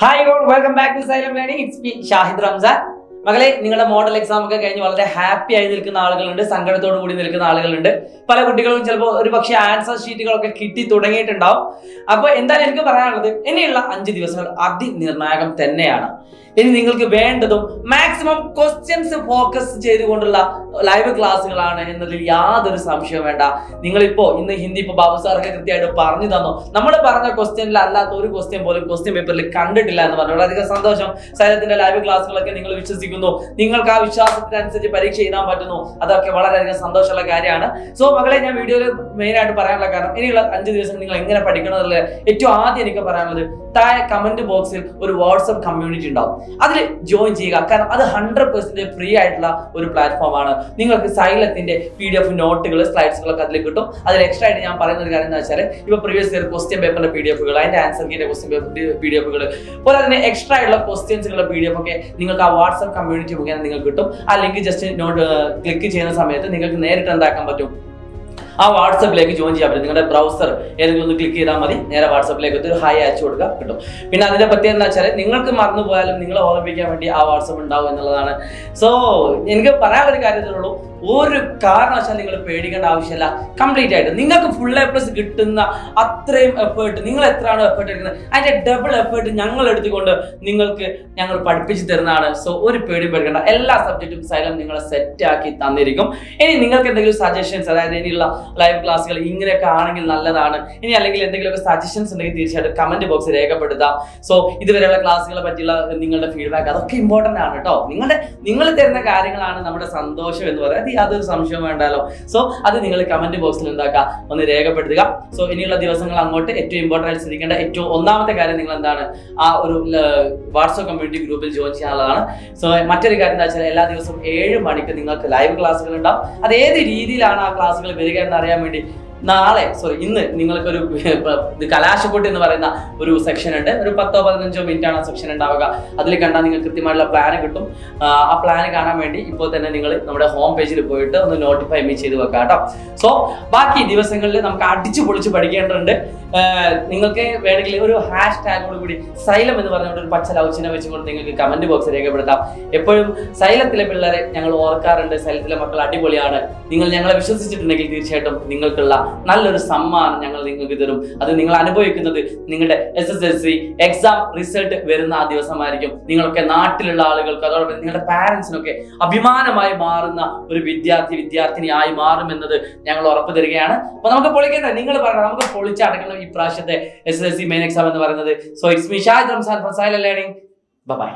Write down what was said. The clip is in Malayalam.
Hi all welcome back to Xylem learning it's me Shahid Ramzan മകളെ നിങ്ങളുടെ മോഡൽ എക്സാം ഒക്കെ കഴിഞ്ഞ് വളരെ ഹാപ്പി ആയി നിൽക്കുന്ന ആളുകളുണ്ട് സങ്കടത്തോടു കൂടി നിൽക്കുന്ന ആളുകളുണ്ട്. പല കുട്ടികളും ചിലപ്പോൾ ഒരു പക്ഷേ ആൻസർ ഷീറ്റുകളൊക്കെ കിട്ടി തുടങ്ങിയിട്ടുണ്ടാവും. അപ്പോൾ എന്താണ് എനിക്ക് പറയാനുള്ളത് ഇനിയുള്ള അഞ്ച് ദിവസങ്ങൾ അതിനിർണായകം തന്നെയാണ്. ഇനി നിങ്ങൾക്ക് വേണ്ടതും മാക്സിമം ക്വസ്റ്റ്യൻസ് ഫോക്കസ് ചെയ്തുകൊണ്ടുള്ള ലൈവ് ക്ലാസ്സുകളാണ് എന്നതിൽ യാതൊരു സംശയവും വേണ്ട. നിങ്ങളിപ്പോ ഇന്ന് ഹിന്ദി ഇപ്പൊ ബാബു സാറൊക്കെ കൃത്യമായിട്ട് പറഞ്ഞു തന്നു. നമ്മൾ പറഞ്ഞ ക്വസ്റ്റ്യനിൽ അല്ലാത്ത ഒരു ക്വസ്റ്റ്യൻ പോലും ക്വസ്റ്റ്യൻ പേപ്പറിൽ കണ്ടിട്ടില്ല എന്ന് പറഞ്ഞു. വളരെയധികം സന്തോഷം. സൈലത്തിന്റെ ലൈവ് ക്ലാസ്സുകളൊക്കെ നിങ്ങൾ വിശ്വസിക്കുന്നു. നിങ്ങൾക്ക് ആ വിശ്വാസത്തിനനുസരിച്ച് പരീക്ഷ എഴുതാൻ പറ്റുന്നു. അതൊക്കെ വളരെയധികം സന്തോഷമുള്ള കാര്യമാണ്. സോ മകളെ ഞാൻ വീഡിയോയിൽ മെയിൻ ആയിട്ട് പറയാനുള്ള കാരണം ഇനിയുള്ള അഞ്ച് ദിവസം നിങ്ങൾ എങ്ങനെ പഠിക്കണം എന്നുള്ള ഏറ്റവും ആദ്യം എനിക്ക് പറയാനുള്ളത് താഴെ കമന്റ് ബോക്സിൽ ഒരു വാട്സപ്പ് കമ്മ്യൂണിറ്റി ഉണ്ടാവും. അതിൽ ജോയിൻ ചെയ്യുക. കാരണം അത് ഹൺഡ്രഡ് പെർസെന്റ് ഫ്രീ ആയിട്ടുള്ള ഒരു പ്ലാറ്റ്ഫോം ആണ്. നിങ്ങൾക്ക് സൈലത്തിന്റെ പി ഡി എഫ് നോട്ടുകൾ സ്ലൈഡ്സുകളൊക്കെ അതിൽ കിട്ടും. അതിൽ എക്സ്ട്രാ ആയിട്ട് ഞാൻ പറയുന്ന ഒരു കാര്യം എന്ന് വെച്ചാൽ ഇപ്പൊ പ്രീവിയസ് ഇയർ ക്വസ്റ്റ്യൻ പേപ്പറിന്റെ പി ഡി എഫുകൾ അതിന്റെ ആൻസർ കീന്റെ ക്വസ്റ്റ്യൻ പേപ്പർ പി ഡി എഫുകൾ പോലെ തന്നെ എക്സ്ട്രാ ആയിട്ടുള്ള ക്വസ്റ്റ്യൻസുകളുടെ പി ഡി എഫ് ഒക്കെ നിങ്ങൾക്ക് ആ വാട്സ്ആപ്പ് കമ്മ്യൂണിറ്റി മുഖേന നിങ്ങൾക്ക് കിട്ടും. ആ ലിങ്ക് ജസ്റ്റ് നോട്ട് ക്ലിക്ക് ചെയ്യുന്ന സമയത്ത് നിങ്ങൾക്ക് നേരിട്ട് എന്താക്കാൻ പറ്റും? ആ വാട്സപ്പിലേക്ക് ജോയിൻ ചെയ്യാൻ പറ്റും. നിങ്ങളുടെ ബ്രൗസർ ഏതെങ്കിലും ഒന്ന് ക്ലിക്ക് ചെയ്താൽ മതി. നേരെ വാട്സപ്പിലേക്ക് ഒരു ഹായ് അയച്ചു കൊടുക്കുക. കിട്ടും. പിന്നെ അതിന്റെ പ്രത്യേകത എന്താ വെച്ചാൽ നിങ്ങൾക്ക് മറന്നു പോയാലും നിങ്ങളെ ഓർമ്മിപ്പിക്കാൻ വേണ്ടി ആ വാട്സപ്പ് ഉണ്ടാവും എന്നുള്ളതാണ്. സോ എനിക്ക് പറയാനുള്ള ഒരു കാര്യത്തിലുള്ളൂ ഒരു കാരണവശാൽ നിങ്ങൾ പേടിക്കേണ്ട ആവശ്യമില്ല. കംപ്ലീറ്റ് ആയിട്ട്. നിങ്ങൾക്ക് ഫുൾ എ പ്ലസ് കിട്ടുന്ന അത്രയും എഫേർട്ട് നിങ്ങൾ എത്രയാണ് എഫേർട്ട് എടുക്കുന്നത് അതിന്റെ ഡബിൾ എഫേർട്ട് ഞങ്ങൾ എടുത്തുകൊണ്ട് നിങ്ങൾക്ക് ഞങ്ങൾ പഠിപ്പിച്ചു തരുന്നതാണ്. സോ ഒരു പേടിയും പേടിക്കേണ്ട. എല്ലാ സബ്ജക്റ്റും സൈലം നിങ്ങളെ സെറ്റ് ആക്കി തന്നിരിക്കും. ഇനി നിങ്ങൾക്ക് എന്തെങ്കിലും സജഷൻസ് അതായത് ഇനിയുള്ള ലൈവ് ക്ലാസ്സുകൾ ഇങ്ങനെയൊക്കെ ആണെങ്കിൽ നല്ലതാണ്. ഇനി അല്ലെങ്കിൽ എന്തെങ്കിലുമൊക്കെ സജഷൻസ് ഉണ്ടെങ്കിൽ തീർച്ചയായിട്ടും കമന്റ് ബോക്സ് രേഖപ്പെടുത്താം. സോ ഇതുവരെയുള്ള ക്ലാസ്സുകളെ പറ്റിയുള്ള നിങ്ങളുടെ ഫീഡ്ബാക്ക് അതൊക്കെ ഇമ്പോർട്ടന്റ് ആണ് കേട്ടോ നിങ്ങളുടെ നിങ്ങൾ തരുന്ന കാര്യങ്ങളാണ് നമ്മുടെ സന്തോഷം എന്ന് പറയുന്നത്. യാതൊരു സംശയവും വേണ്ടല്ലോ. സോ അത് നിങ്ങൾ കമന്റ് ബോക്സിൽ എന്താക്കുക ഒന്ന് രേഖപ്പെടുത്തുക. സോ ഇനിയുള്ള ദിവസങ്ങൾ അങ്ങോട്ട് ഏറ്റവും ഇമ്പോർട്ടന്റ് ആയിട്ട് ശ്രദ്ധിക്കേണ്ട ഏറ്റവും ഒന്നാമത്തെ കാര്യം നിങ്ങൾ എന്താണ്? ആ ഒരു വാട്സ്ആപ്പ് കമ്മ്യൂണിറ്റി ഗ്രൂപ്പിൽ ജോയിൻ ചെയ്യാനുള്ളതാണ്. സോ മറ്റൊരു കാര്യം എന്താ വെച്ചാൽ എല്ലാ ദിവസവും ഏഴ് മണിക്ക് നിങ്ങൾക്ക് ലൈവ് ക്ലാസ്സുകൾ ഉണ്ടാവും. അത് ഏത് രീതിയിലാണ് ആ ക്ലാസ്സുകൾ വരിക എന്ന് അറിയാൻ വേണ്ടി നാളെ സോറി ഇന്ന് നിങ്ങൾക്കൊരു ഒരു കലാശക്കൊട്ട് എന്ന് പറയുന്ന ഒരു സെക്ഷൻ ഉണ്ട്. ഒരു പത്തോ പതിനഞ്ചോ മിനിറ്റ് ആണ് ആ സെക്ഷൻ ഉണ്ടാവുക. അതിൽ കണ്ടാൽ നിങ്ങൾക്ക് കൃത്യമായിട്ടുള്ള പ്ലാൻ കിട്ടും. ആ, പ്ലാൻ കാണാൻ വേണ്ടി ഇപ്പോൾ തന്നെ നിങ്ങൾ നമ്മുടെ ഹോം പേജിൽ പോയിട്ട് ഒന്ന് നോട്ടിഫൈ മീ ചെയ്ത് വെക്കാം കേട്ടോ. സോ ബാക്കി ദിവസങ്ങളിൽ നമുക്ക് അടിച്ചു പൊളിച്ച് പഠിക്കേണ്ടതുണ്ട്. നിങ്ങൾക്ക് വേണമെങ്കിൽ ഒരു ഹാഷ് ടാഗോട് കൂടി സൈലം എന്ന് പറഞ്ഞുകൊണ്ട് ഒരു പച്ച ലൗച്ചിനെ വെച്ചുകൊണ്ട് നിങ്ങൾക്ക് കമന്റ് ബോക്സ് രേഖപ്പെടുത്താം. എപ്പോഴും സൈലത്തിലെ പിള്ളേരെ ഞങ്ങൾ ഓർക്കാറുണ്ട്. സൈലത്തിലെ മക്കൾ അടിപൊളിയാണ്. നിങ്ങൾ ഞങ്ങളെ വിശ്വസിച്ചിട്ടുണ്ടെങ്കിൽ തീർച്ചയായിട്ടും നിങ്ങൾക്കുള്ള നല്ലൊരു സമ്മാനം ഞങ്ങൾ നിങ്ങൾക്ക് തരും. അത് നിങ്ങൾ അനുഭവിക്കുന്നത് നിങ്ങളുടെ S S L C exam result വരുന്ന ആ ദിവസമായിരിക്കും. നിങ്ങളൊക്കെ നാട്ടിലുള്ള ആളുകൾക്ക് അതോടൊപ്പം നിങ്ങളുടെ പാരൻസിനൊക്കെ അഭിമാനമായി മാറുന്ന ഒരു വിദ്യാർത്ഥി വിദ്യാർത്ഥിനിയായി മാറുമെന്നത് ഞങ്ങൾ ഉറപ്പ് തരികയാണ്. അപ്പൊ നമുക്ക് പൊളിക്കണ്ട നിങ്ങൾ പറയണം. നമുക്ക് പൊളിച്ചടക്കണം ഈ പ്രാവശ്യത്തെ S S L C main exam എന്ന് പറയുന്നത്. So it's me Shad Ramzan from silent learning bye